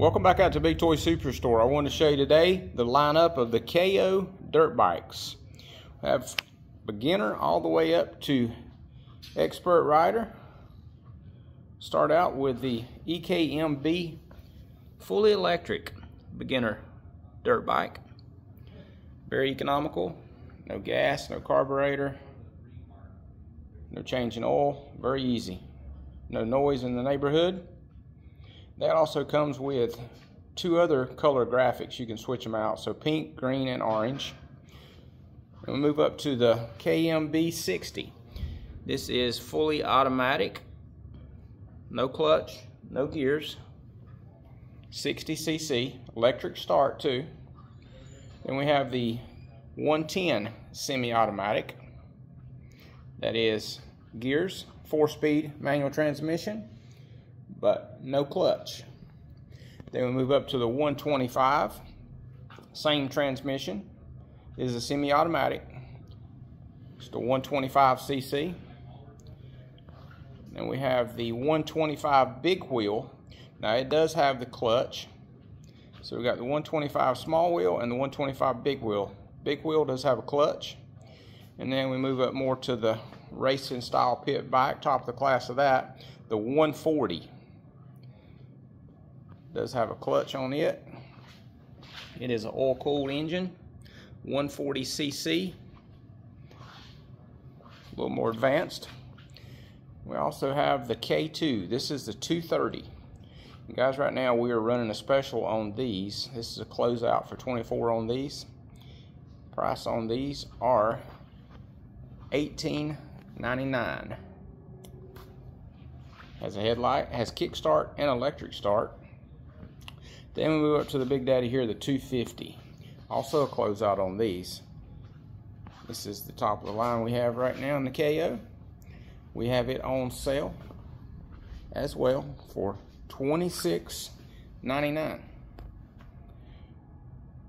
Welcome back out to Big Toy Superstore. I want to show you today the lineup of the Kayo dirt bikes. We have beginner all the way up to expert rider. Start out with the EKMB fully electric beginner dirt bike. Very economical, no gas, no carburetor, no changing oil, very easy. No noise in the neighborhood. That also comes with two other color graphics. You can switch them out. So pink, green, and orange. And we move up to the KMB 60. This is fully automatic, no clutch, no gears, 60cc, electric start too. Then we have the 110 semi-automatic. That is gears, four-speed manual transmission, but no clutch. Then we move up to the 125, same transmission. This is a semi-automatic. It's the 125cc. Then we have the 125 big wheel. Now it does have the clutch. So we got the 125 small wheel and the 125 big wheel. Big wheel does have a clutch. And then we move up more to the racing style pit bike, top of the class of that, the 140. Does have a clutch on it. It is an oil cooled engine, 140cc, a little more advanced. We also have the K2. This is the 230. And guys, right now we are running a special on these. This is a closeout for 24 on these. Price on these are 18.99. Has a headlight, has kickstart and electric start. Then we move up to the Big Daddy here, the 250. Also a closeout on these. This is the top of the line we have right now in the Kayo. We have it on sale as well for $26.99.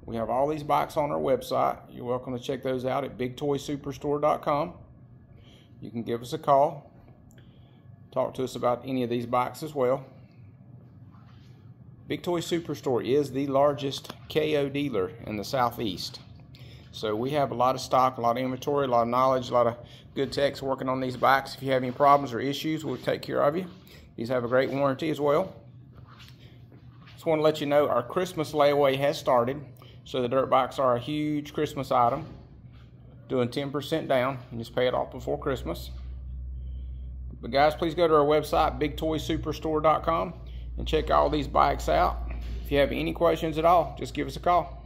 We have all these bikes on our website. You're welcome to check those out at bigtoysuperstore.com. You can give us a call, talk to us about any of these bikes as well. Big Toy Superstore is the largest Kayo dealer in the Southeast. So we have a lot of stock, a lot of inventory, a lot of knowledge, a lot of good techs working on these bikes. If you have any problems or issues, we'll take care of you. These have a great warranty as well. Just want to let you know our Christmas layaway has started. So the dirt bikes are a huge Christmas item. Doing 10% down. You just pay it off before Christmas. But guys, please go to our website, bigtoysuperstore.com and check all these bikes out. If you have any questions at all, just give us a call.